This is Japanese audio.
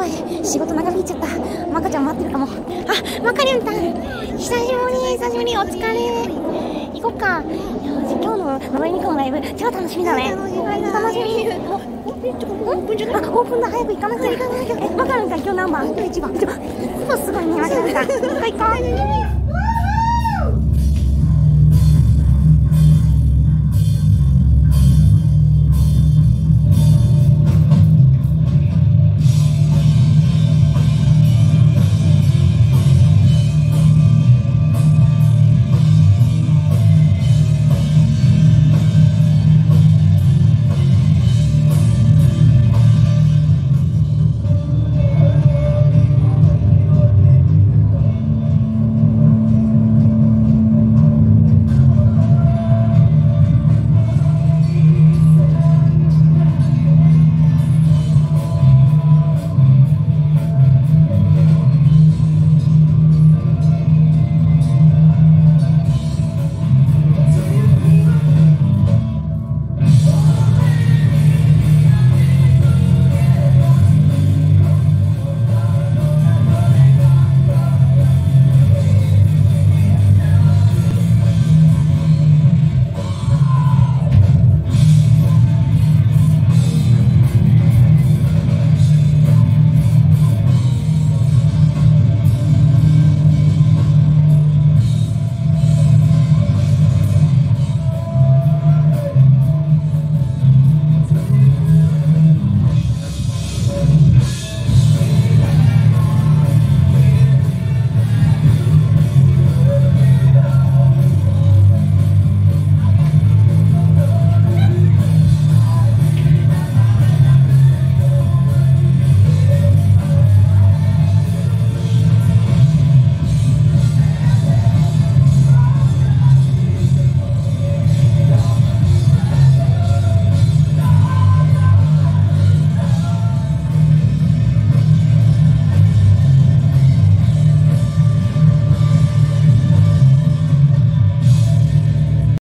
ばい仕事長引いちゃった。マカちゃん待ってるかも。あマカリュンたん。久しぶり久しぶりお疲れ。行こっか。今日ののれみくんのライブ超楽しみだね。楽しみ楽しみおあオープンだ。早く行かなきゃ行かなきゃえマカルンか今日何番？今日1番すごいねマカルンか行こう行こう